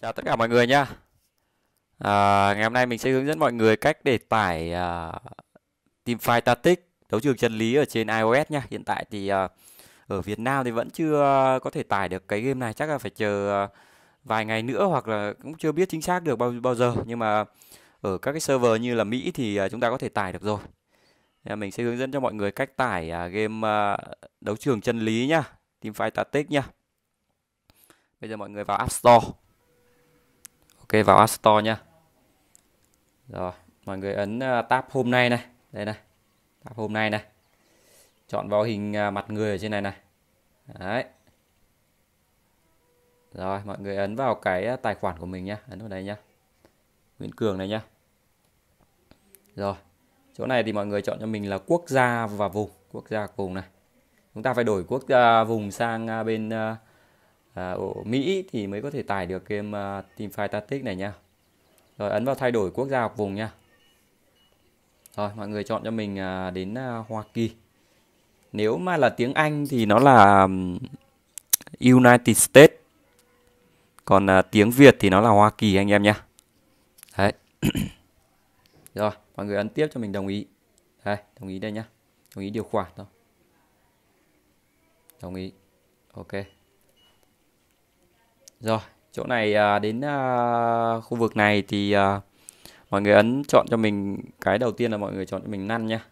Chào tất cả mọi người nha. À, ngày hôm nay mình sẽ hướng dẫn mọi người cách để tải à, Teamfight Tactics đấu trường chân lý ở trên iOS nha. Hiện tại thì à, ở Việt Nam thì vẫn chưa có thể tải được cái game này, chắc là phải chờ à, vài ngày nữa hoặc là cũng chưa biết chính xác được bao bao giờ. Nhưng mà ở các cái server như là Mỹ thì à, chúng ta có thể tải được rồi. Nên mình sẽ hướng dẫn cho mọi người cách tải à, game à, đấu trường chân lý nhá, Teamfight Tactics nha. Bây giờ mọi người vào App Store Ok vào App Store nha. Rồi mọi người ấn à, tab hôm nay này. Đây này Tab hôm nay này. Chọn vào hình à, mặt người ở trên này này. Đấy. Rồi mọi người ấn vào cái à, tài khoản của mình nhá. Ấn vào đây nhá. Nguyễn Cường này nhá. Rồi Chỗ này thì mọi người chọn cho mình là quốc gia và vùng. Quốc gia cùng này. Chúng ta phải đổi quốc gia vùng sang bên uh, à, ở Mỹ thì mới có thể tải được game uh, Teamfight Tactics này nha. Rồi ấn vào thay đổi quốc gia hoặc vùng nha. Rồi mọi người chọn cho mình uh, đến uh, Hoa Kỳ. Nếu mà là tiếng Anh thì nó là um, United States. Còn uh, tiếng Việt thì nó là Hoa Kỳ anh em nha. Đấy. Rồi, mọi người ấn tiếp cho mình đồng ý. Đây, đồng ý đây nhá. Đồng ý điều khoản thôi. Đồng ý. Ok. Rồi, chỗ này à, đến à, khu vực này thì à, mọi người ấn chọn cho mình cái đầu tiên là mọi người chọn cho mình năn nhá.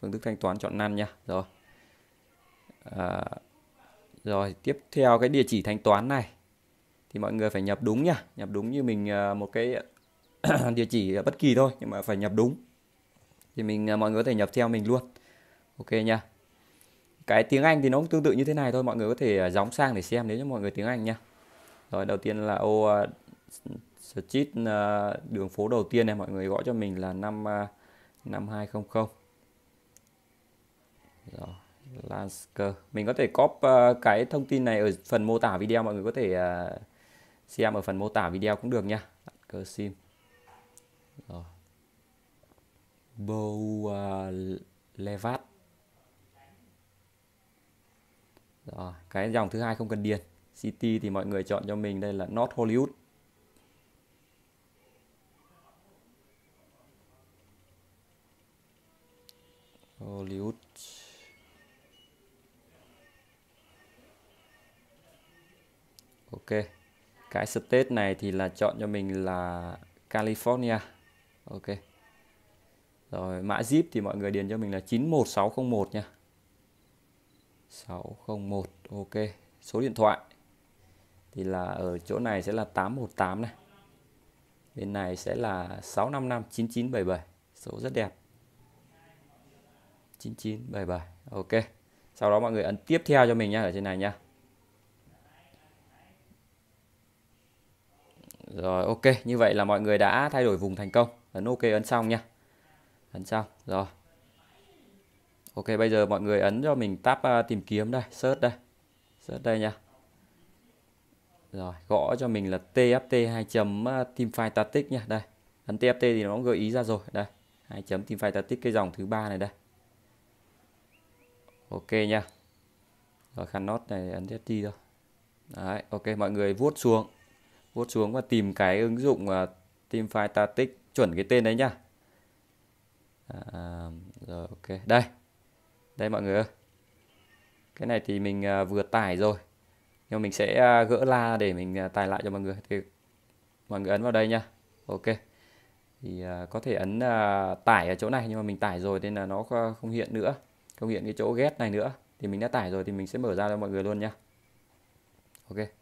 Phương thức thanh toán chọn năn nhá. Rồi. À, rồi, tiếp theo cái địa chỉ thanh toán này thì mọi người phải nhập đúng nhá, nhập đúng như mình à, một cái địa chỉ bất kỳ thôi nhưng mà phải nhập đúng. Thì mình à, mọi người có thể nhập theo mình luôn. Ok nha. Cái tiếng Anh thì nó cũng tương tự như thế này thôi, mọi người có thể à, gióng sang để xem nếu như mọi người tiếng Anh nha. Rồi đầu tiên là ô uh, street uh, đường phố đầu tiên này mọi người gõ cho mình là năm à, uh, 5200. Rồi, Lansker. Mình có thể copy uh, cái thông tin này ở phần mô tả video mọi người có thể uh, xem ở phần mô tả video cũng được nha. Cơ sim. Rồi. Bow uh, Levat. Rồi, cái dòng thứ hai không cần điền. City thì mọi người chọn cho mình, đây là North Hollywood. Hollywood. Ok. Cái state này thì là chọn cho mình là California. Ok. Rồi, mã zip thì mọi người điền cho mình là 91601 nha. 601. Ok. Số điện thoại thì là ở chỗ này sẽ là 818 này. Bên này sẽ là 655 9977 số rất đẹp. 9977 ok. Sau đó mọi người ấn tiếp theo cho mình nhé ở trên này nhá. Rồi ok. Như vậy là mọi người đã thay đổi vùng thành công. Ấn ok ấn xong nhá. Ấn xong. Rồi. Ok bây giờ mọi người ấn cho mình tab uh, tìm kiếm đây. Search đây. Search đây nha rồi, gõ cho mình là TFT 2 chấm à, Teamfight static nha. Đây. Ấn TFT thì nó gợi ý ra rồi. Đây. 2 chấm Teamfight static cái dòng thứ ba này đây. Ok nha. Rồi khăn nốt này ấn TFT thôi. Đấy, ok mọi người vuốt xuống. Vuốt xuống và tìm cái ứng dụng à, uh, Teamfight static chuẩn cái tên đấy nhá. À, rồi ok. Đây. Đây mọi người ơi. Cái này thì mình uh, vừa tải rồi nhưng mình sẽ à, gỡ la để mình à, tài tải lại cho mọi người. Thì mọi người ấn vào đây nha ok. Thì à, có thể ấn tải ở chỗ này nhưng mà mình tải rồi nên là nó không hiện nữa. Không hiện cái chỗ ghét này nữa. Thì mình đã tải rồi thì mình sẽ mở ra cho mọi người luôn nha ok.